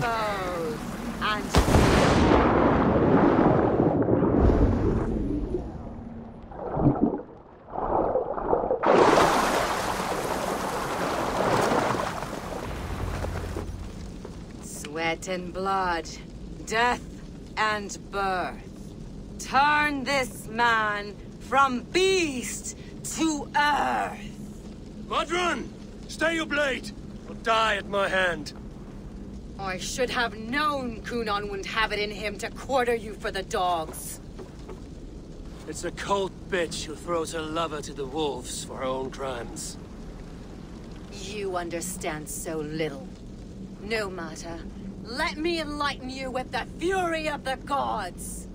foes and Sweat and blood, death and birth. Turn this man from beast to earth. Modron! Stay your blade! Or die at my hand. I should have known Cynon wouldn't have it in him to quarter you for the dogs. It's a cold bitch who throws her lover to the wolves for her own crimes. You understand so little. No matter. Let me enlighten you with the fury of the gods.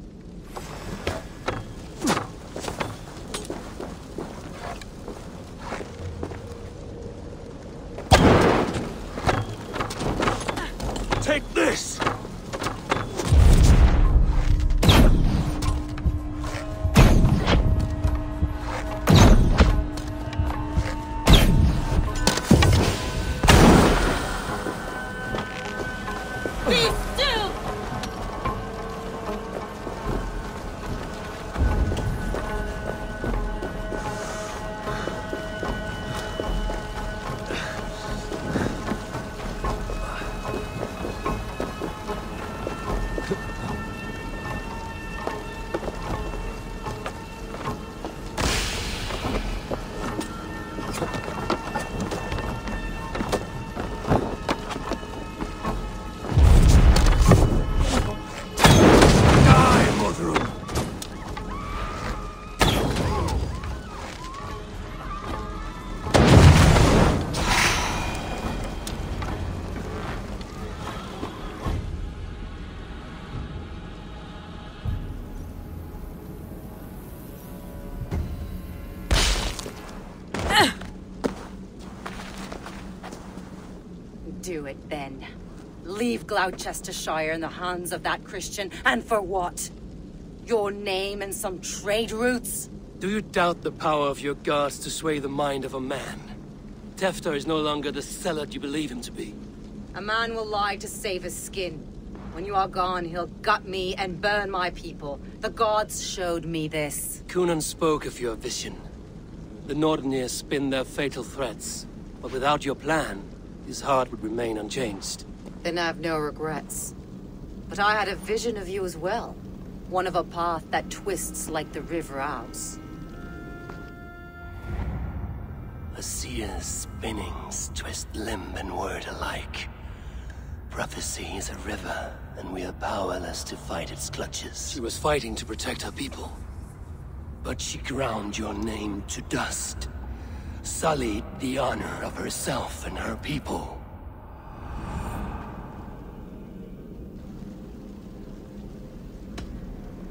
Be Do it then. Leave Gloucestershire in the hands of that Christian, and for what? Your name and some trade routes? Do you doubt the power of your gods to sway the mind of a man? Tewdwr is no longer the zealot you believe him to be. A man will lie to save his skin. When you are gone, he'll gut me and burn my people. The gods showed me this. Cynon spoke of your vision. The Nornir spin their fatal threats, but without your plan, his heart would remain unchanged. Then I've no regrets. But I had a vision of you as well. One of a path that twists like the river Ouse. A seer's spinnings twist limb and word alike. Prophecy is a river, and we are powerless to fight its clutches. She was fighting to protect her people. But she ground your name to dust. Sullied the honor of herself and her people.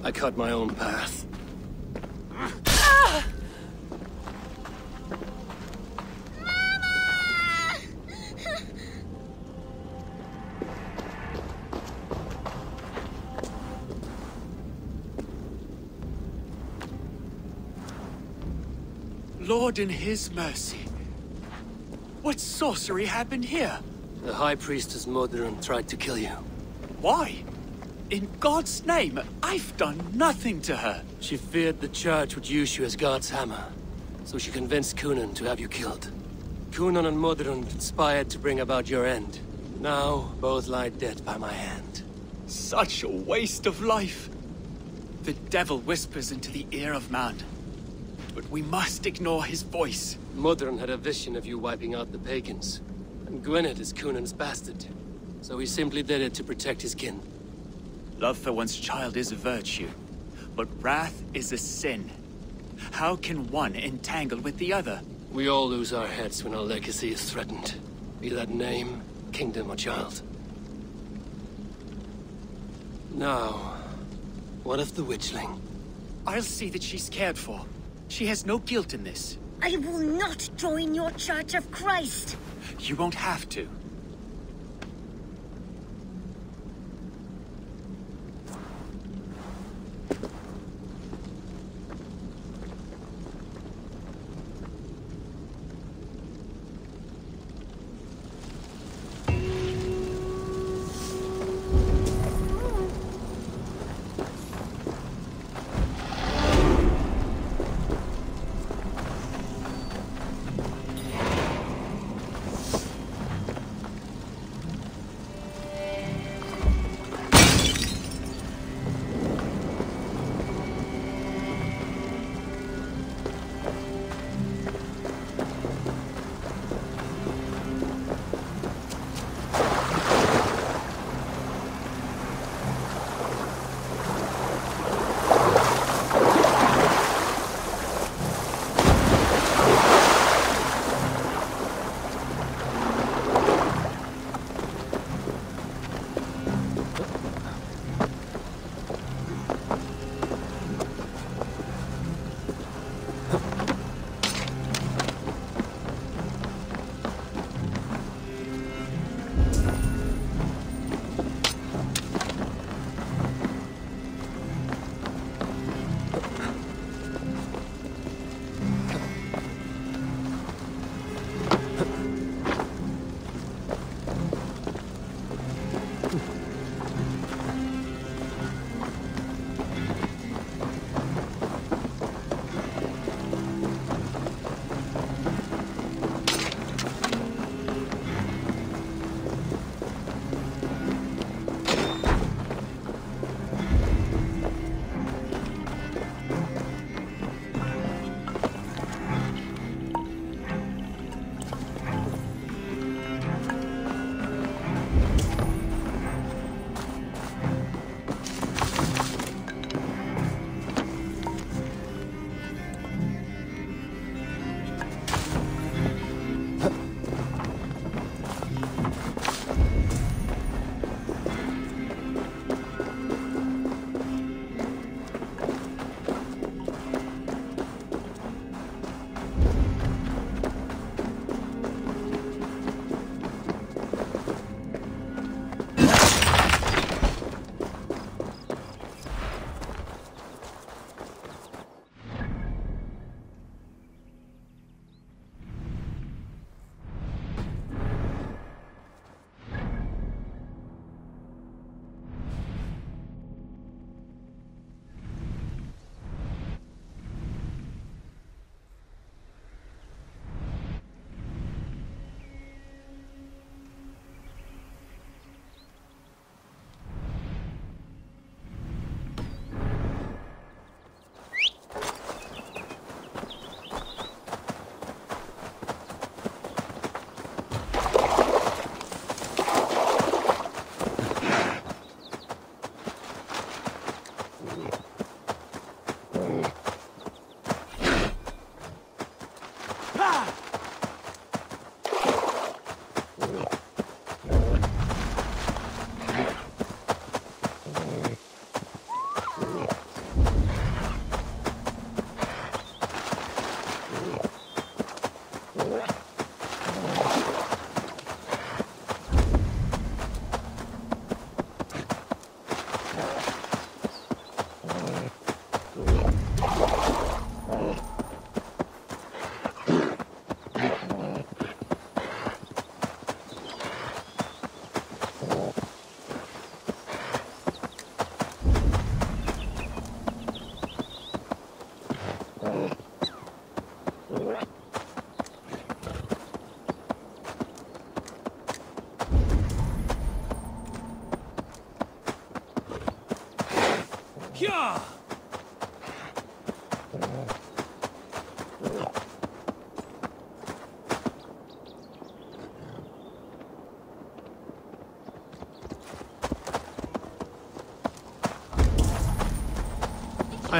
I cut my own path. Ah! Lord in his mercy. What sorcery happened here? The High Priestess Modron tried to kill you. Why? In God's name, I've done nothing to her. She feared the Church would use you as God's hammer, so she convinced Cynon to have you killed. Cynon and Modron conspired to bring about your end. Now, both lie dead by my hand. Such a waste of life. The devil whispers into the ear of man. But we must ignore his voice. Modron had a vision of you wiping out the pagans. And Gwynedd is Cynon's bastard. So he simply did it to protect his kin. Love for one's child is a virtue, but wrath is a sin. How can one entangle with the other? We all lose our heads when our legacy is threatened. Be that name, kingdom, or child. Now, what of the witchling? I'll see that she's cared for. She has no guilt in this. I will not join your Church of Christ. You won't have to.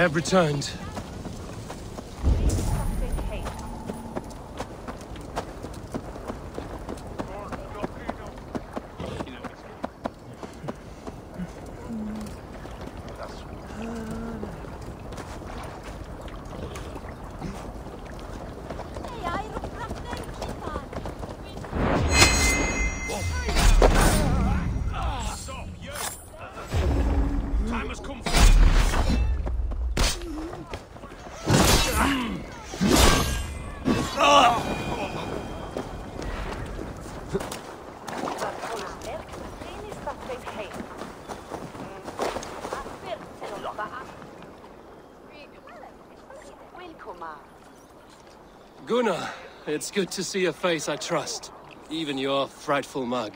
Have returned. It's good to see a face I trust. Even your frightful mug.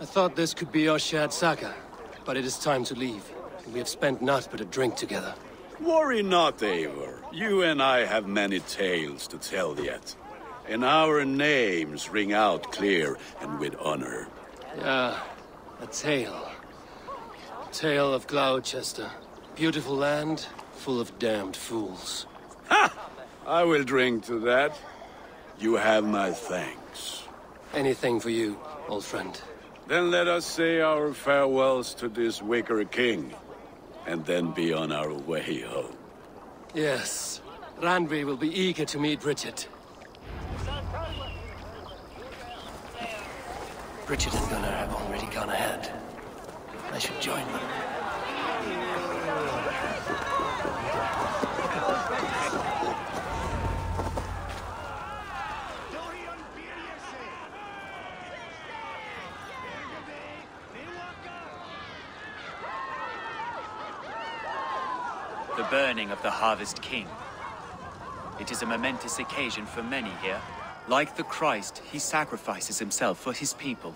I thought this could be our shared saga, but it is time to leave. We have spent naught but a drink together. Worry not, Eivor. You and I have many tales to tell yet. And our names ring out clear and with honor. Yeah, a tale. Tale of Gloucester. Beautiful land, full of damned fools. Ha! I will drink to that. You have my thanks. Anything for you, old friend. Then let us say our farewells to this wicker king, and then be on our way home. Yes, Randvi will be eager to meet Bridget. Bridget and Gunnar have already gone ahead. I should join them. Burning of the Harvest King. It is a momentous occasion for many here. Like the Christ, he sacrifices himself for his people,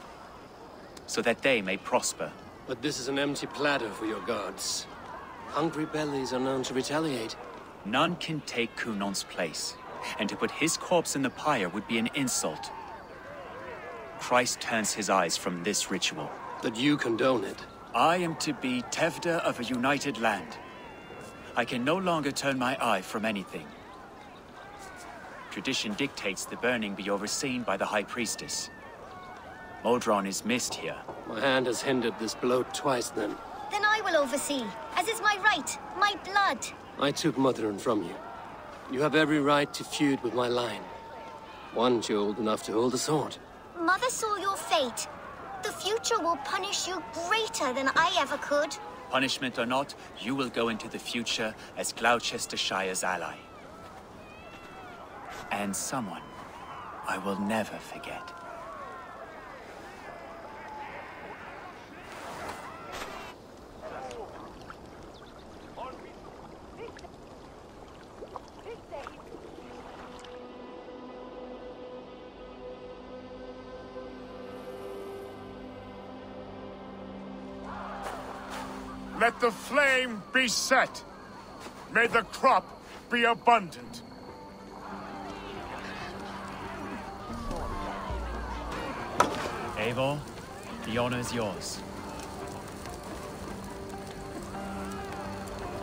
so that they may prosper. But this is an empty platter for your gods. Hungry bellies are known to retaliate. None can take Cynon's place, and to put his corpse in the pyre would be an insult. Christ turns his eyes from this ritual. That you condone it. I am to be Tevda of a united land. I can no longer turn my eye from anything. Tradition dictates the burning be overseen by the High Priestess. Modron is missed here. My hand has hindered this blow twice then. Then I will oversee, as is my right, my blood. I took Modron from you. You have every right to feud with my line. Once you're old enough to hold a sword. Mother saw your fate. The future will punish you greater than I ever could. Punishment or not, you will go into the future as Gloucestershire's ally. And someone I will never forget. The flame be set. May the crop be abundant. Eivor, the honor is yours.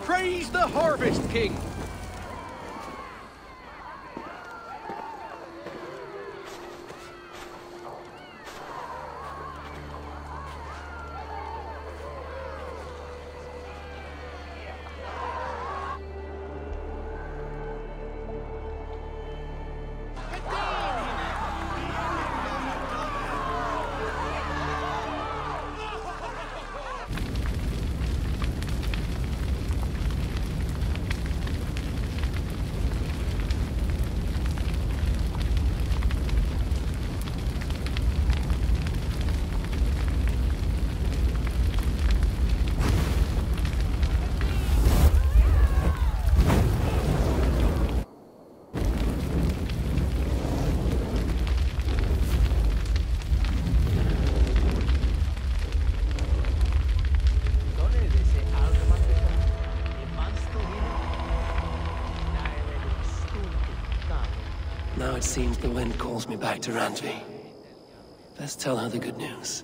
Praise the Harvest King! Seems the wind calls me back to Randvi. Let's tell her the good news.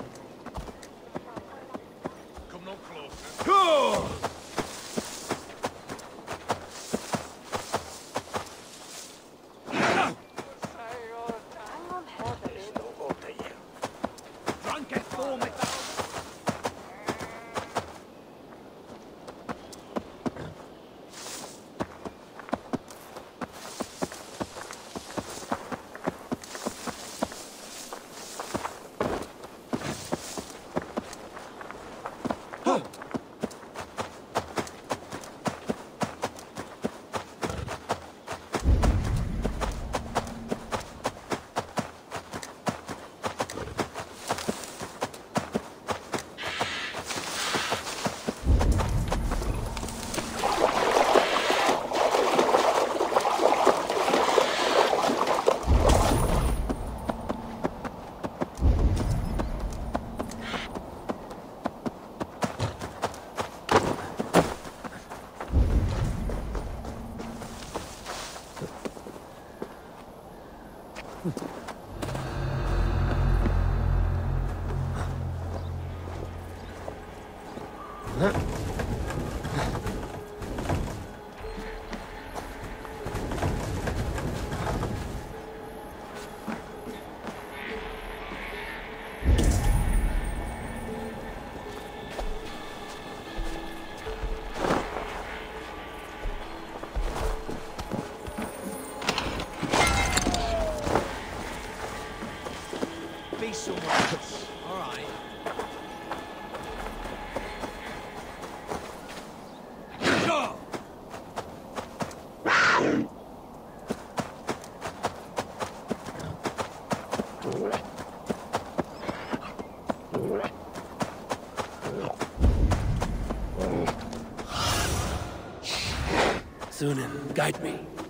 Guide me.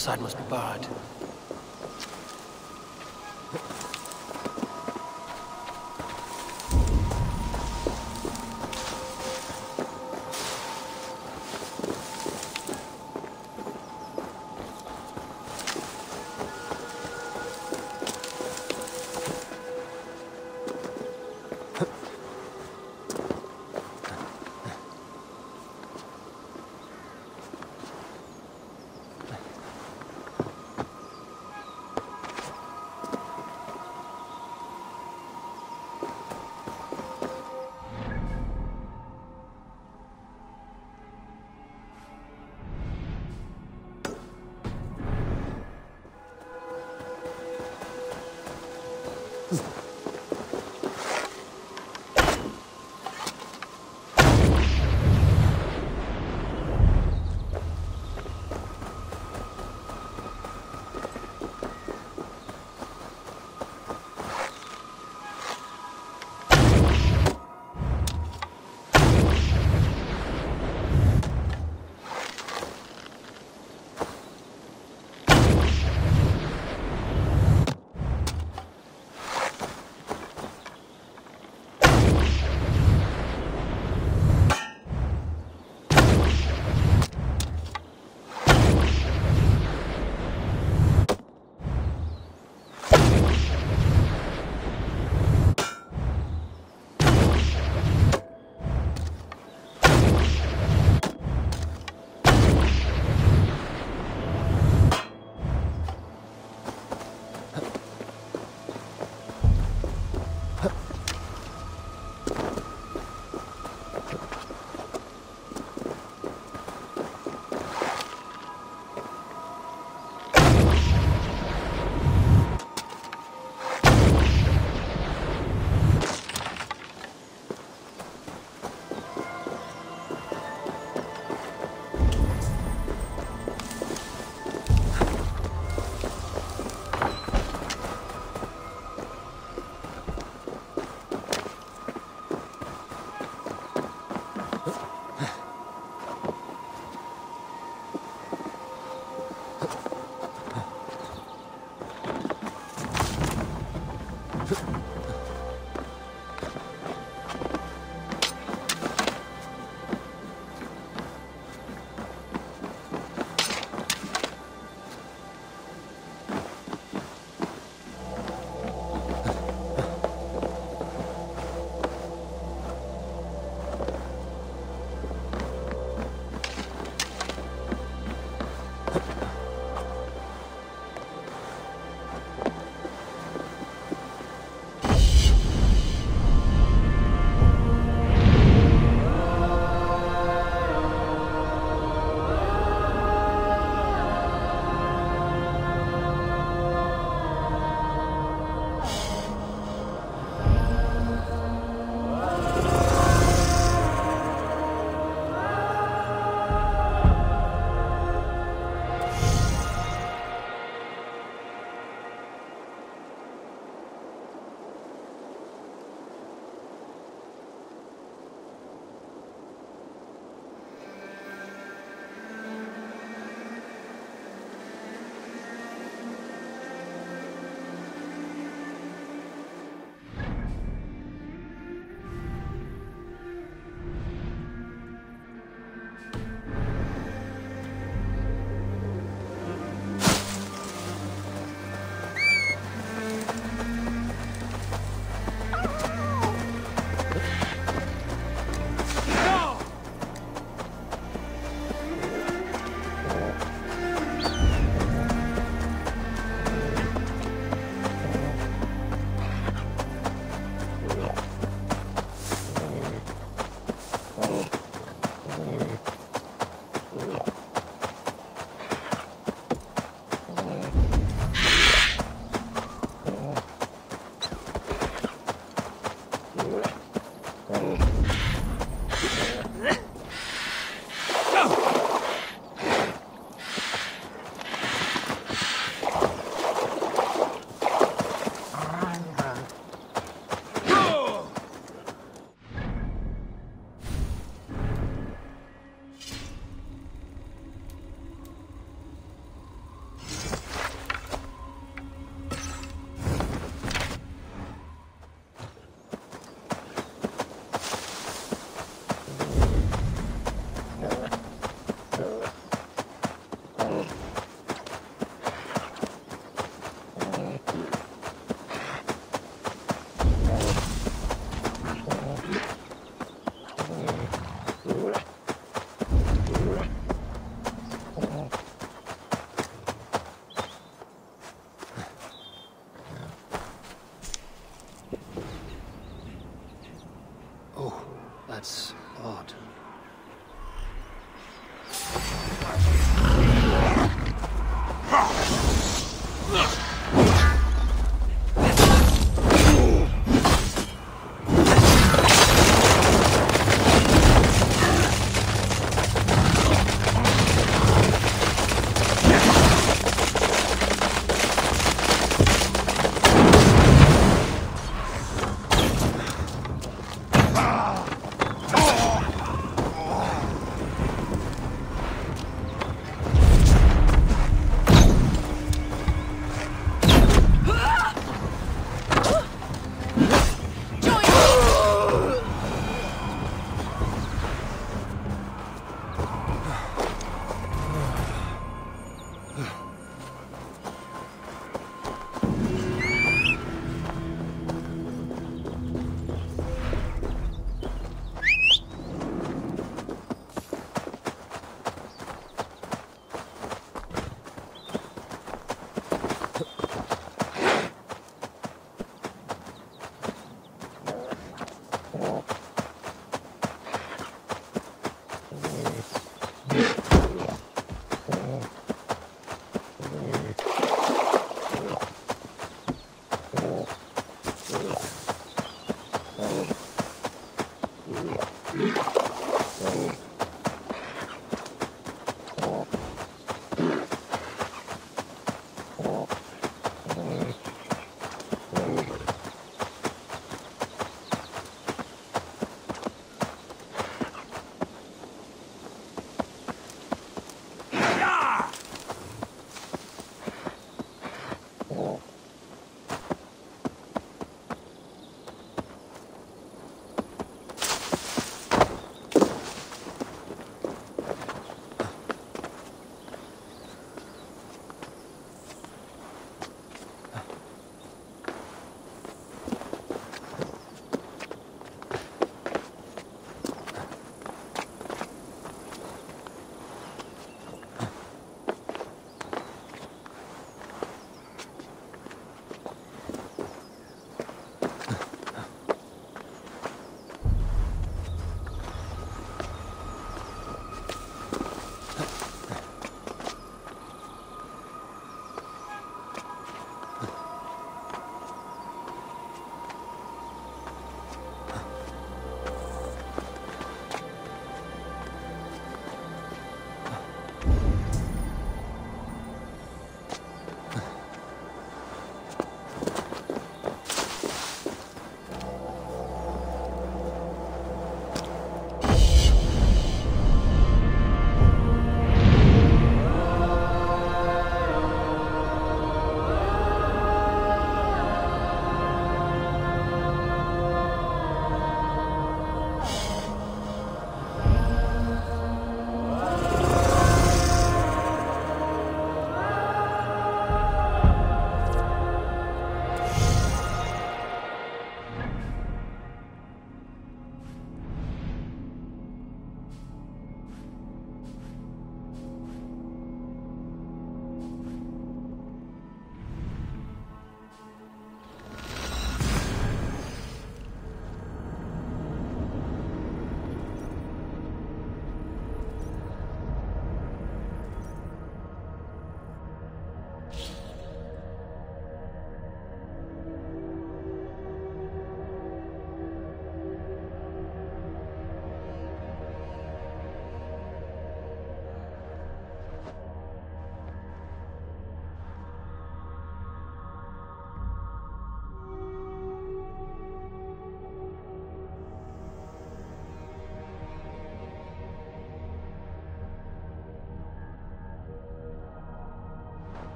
Side must be barred.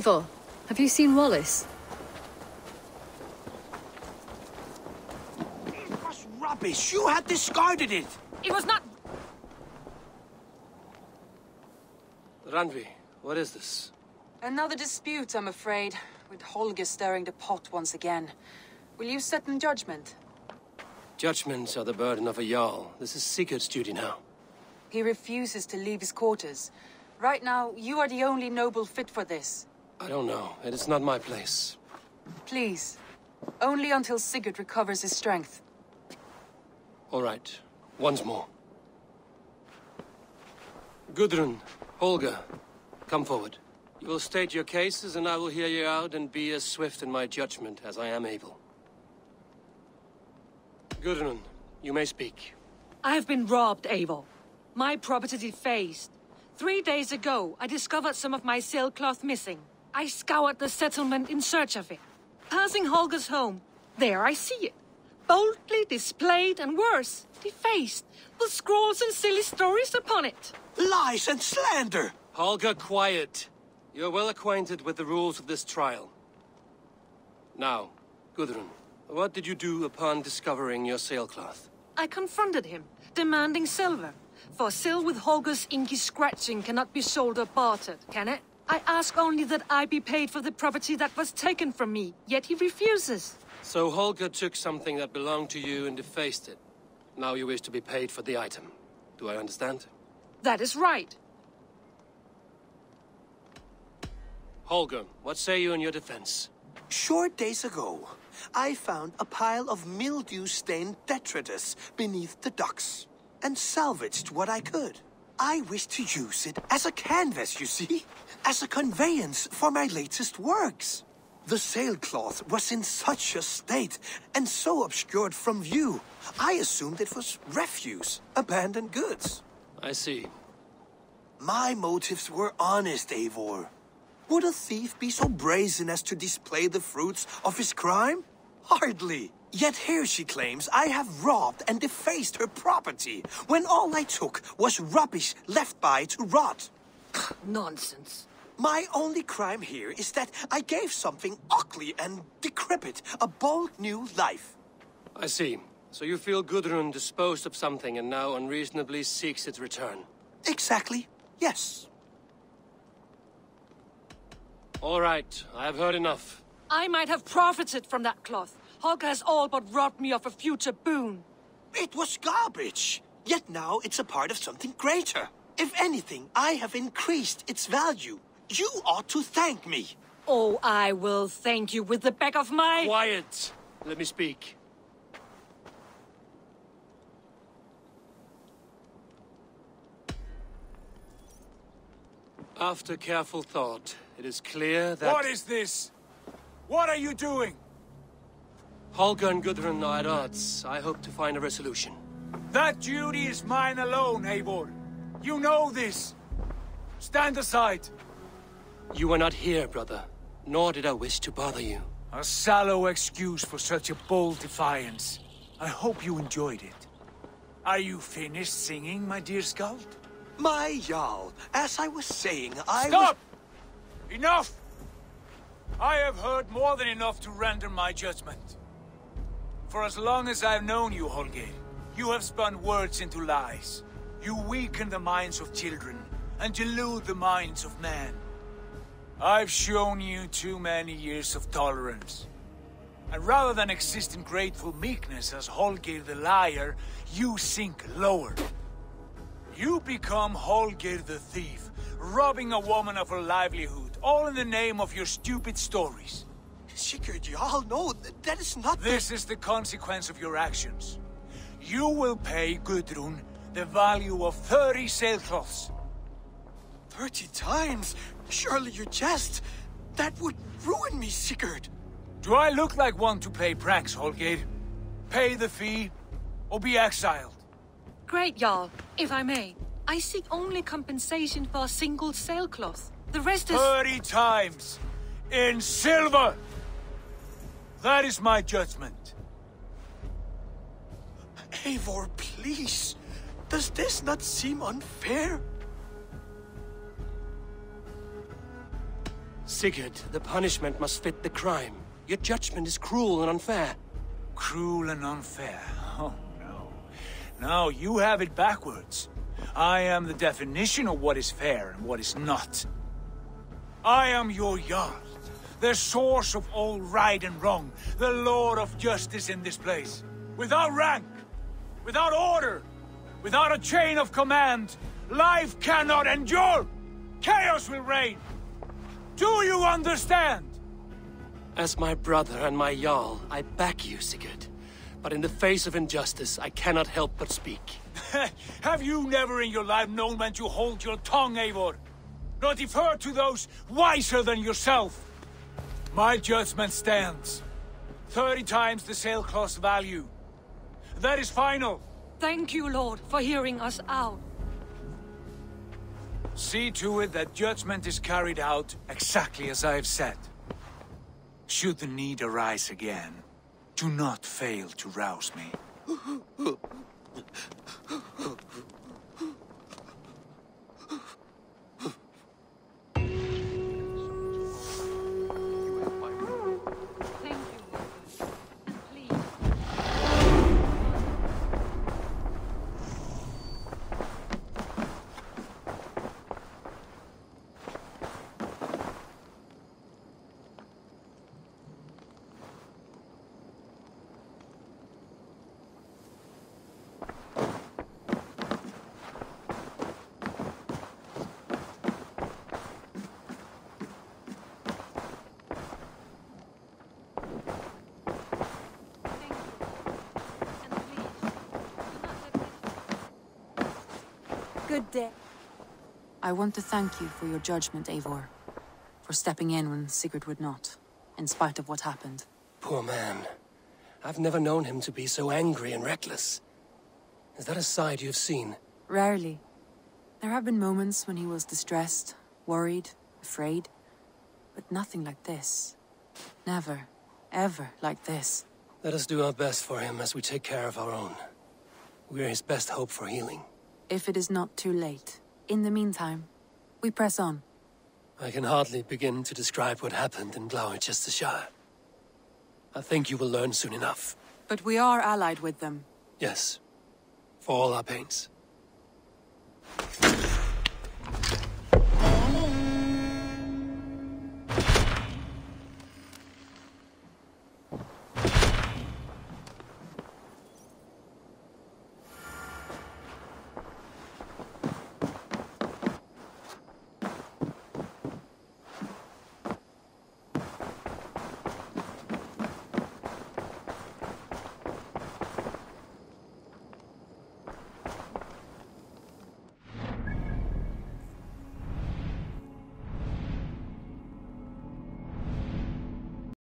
Eivor, have you seen Wallace? It was rubbish. You had discarded it. It was not... Randvi, what is this? Another dispute, I'm afraid, with Holger stirring the pot once again. Will you set in judgment? Judgments are the burden of a Jarl. This is Sigurd's duty now. He refuses to leave his quarters. Right now, you are the only noble fit for this. I don't know. It is not my place. Please. Only until Sigurd recovers his strength. All right. Once more. Gudrun, Holger, come forward. You will state your cases, and I will hear you out and be as swift in my judgment as I am able. Gudrun, you may speak. I have been robbed, Eivor. My property defaced. Three days ago, I discovered some of my sailcloth missing. I scoured the settlement in search of it. Passing Holger's home, there I see it. Boldly displayed and worse, defaced, with scrawls and silly stories upon it. Lies and slander! Holger, quiet. You're well acquainted with the rules of this trial. Now, Gudrun, what did you do upon discovering your sailcloth? I confronted him, demanding silver. For sil with Holger's inky scratching cannot be sold or bartered, can it? I ask only that I be paid for the property that was taken from me, yet he refuses. So Holger took something that belonged to you and defaced it. Now you wish to be paid for the item. Do I understand? That is right. Holger, what say you in your defense? Short days ago, I found a pile of mildew-stained detritus beneath the docks, and salvaged what I could. I wish to use it as a canvas, you see? As a conveyance for my latest works. The sailcloth was in such a state, and so obscured from view, I assumed it was refuse, abandoned goods. I see. My motives were honest, Eivor. Would a thief be so brazen as to display the fruits of his crime? Hardly. Yet here she claims I have robbed and defaced her property, when all I took was rubbish left by to rot. Nonsense. My only crime here is that I gave something ugly and decrepit a bold new life. I see. So you feel Gudrun disposed of something and now unreasonably seeks its return. Exactly. Yes. All right, I have heard enough. I might have profited from that cloth. Holger has all but robbed me of a future boon. It was garbage. Yet now it's a part of something greater. If anything, I have increased its value. You ought to thank me. Oh, I will thank you with the back of my... Quiet! Let me speak. After careful thought, it is clear that... What is this? What are you doing? Holger and Gudrun are at odds. I hope to find a resolution. That duty is mine alone, Eivor. You know this. Stand aside. You were not here, brother. Nor did I wish to bother you. A sallow excuse for such a bold defiance. I hope you enjoyed it. Are you finished singing, my dear Skald? My Jarl, as I was saying, I Stop! Enough! I have heard more than enough to render my judgment. For as long as I've known you, Holger, you have spun words into lies. You weaken the minds of children, and delude the minds of men. I've shown you too many years of tolerance. And rather than exist in grateful meekness as Holger the liar, you sink lower. You become Holger the thief, robbing a woman of her livelihood, all in the name of your stupid stories. Sigurd, Jarl, no, that is not This is the consequence of your actions. You will pay Gudrun the value of 30 sailcloths. Thirty times? Surely you jest. That would ruin me, Sigurd. Do I look like one to play pranks, Holger? Pay the fee, or be exiled. Great, Jarl. If I may, I seek only compensation for a single sailcloth. The rest is... Thirty times! In silver! That is my judgment. Eivor, please. Does this not seem unfair? Sigurd, the punishment must fit the crime. Your judgment is cruel and unfair. Cruel and unfair? Oh, no. No, you have it backwards. I am the definition of what is fair and what is not. I am your Jarl, the source of all right and wrong, the lord of justice in this place. Without rank, without order, without a chain of command, life cannot endure! Chaos will reign! Do you understand? As my brother and my Jarl, I back you, Sigurd. But in the face of injustice, I cannot help but speak. Have you never in your life known when to hold your tongue, Eivor? Not defer to those wiser than yourself? My judgment stands. Thirty times the sailcloth's value. That is final. Thank you, Lord, for hearing us out. See to it that judgment is carried out exactly as I have said. Should the need arise again, do not fail to rouse me. I want to thank you for your judgment, Eivor. For stepping in when Sigurd would not, in spite of what happened. Poor man. I've never known him to be so angry and reckless. Is that a side you've seen? Rarely. There have been moments when he was distressed, worried, afraid. But nothing like this. Never, ever like this. Let us do our best for him as we take care of our own. We're his best hope for healing. If it is not too late. In the meantime, we press on. I can hardly begin to describe what happened in Glowecestrescire. I think you will learn soon enough. But we are allied with them. Yes. For all our pains.